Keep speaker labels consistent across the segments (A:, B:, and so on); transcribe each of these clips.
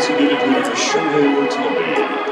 A: designated hitter Shohei Ohtani.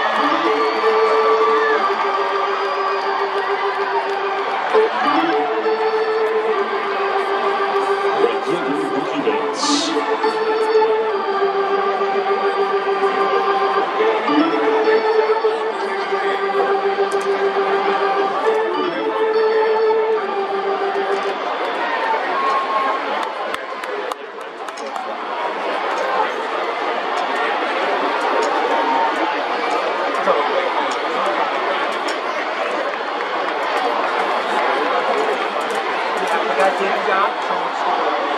B: Yeah, put Take him out.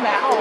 B: Fine,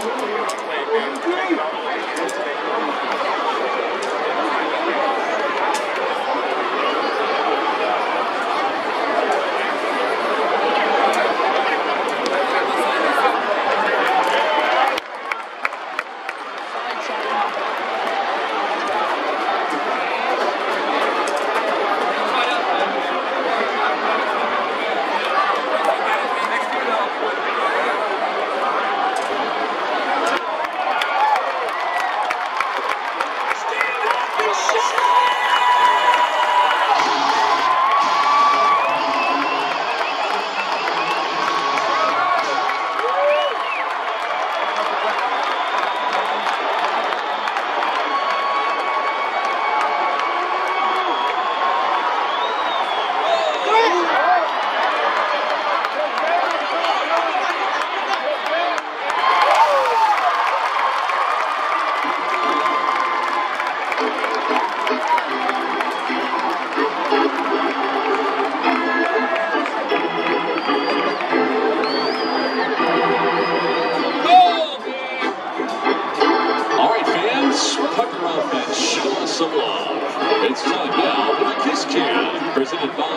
A: love. It's